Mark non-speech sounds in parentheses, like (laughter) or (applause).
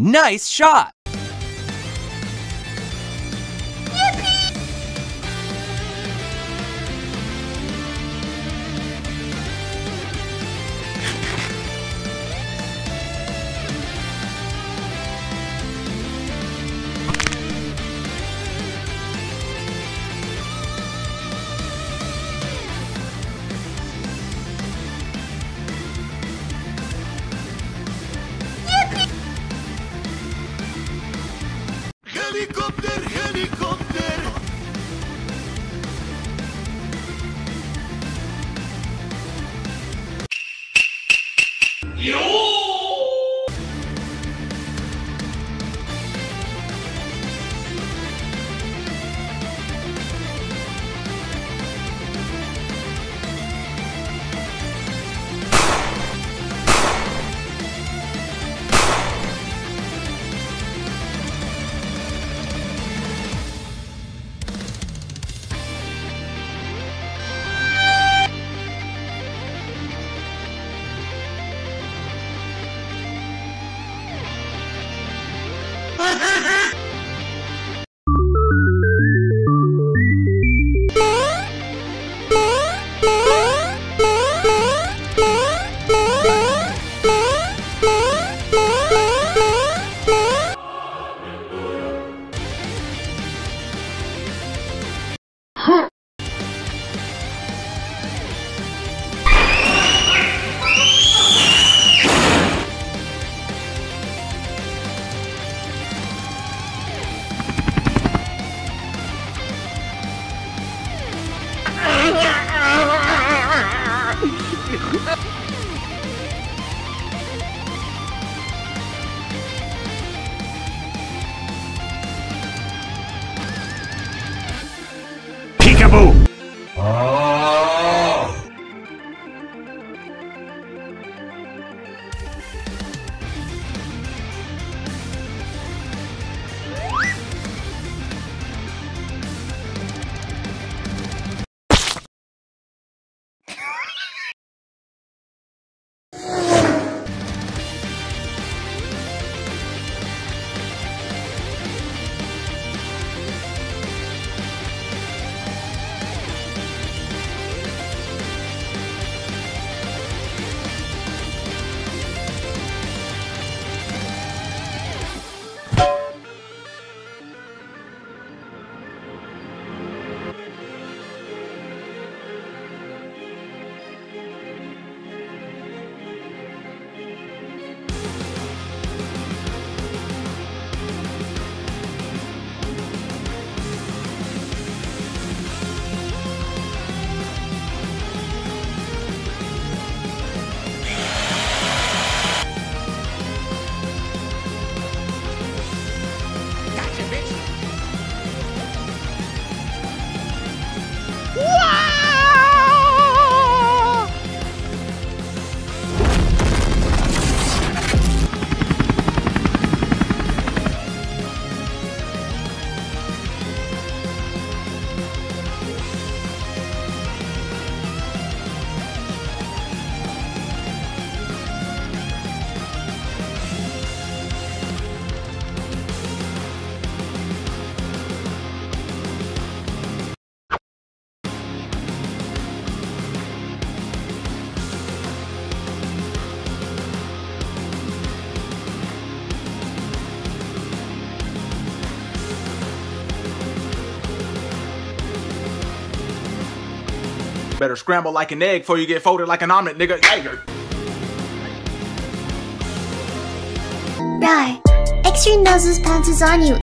Nice shot! Helikopter, helikopter. Jo! Ha (laughs) ha! Better scramble like an egg before you get folded like an omelet, nigga. Jaeger. Right. Extra Nuzzles pants is on you.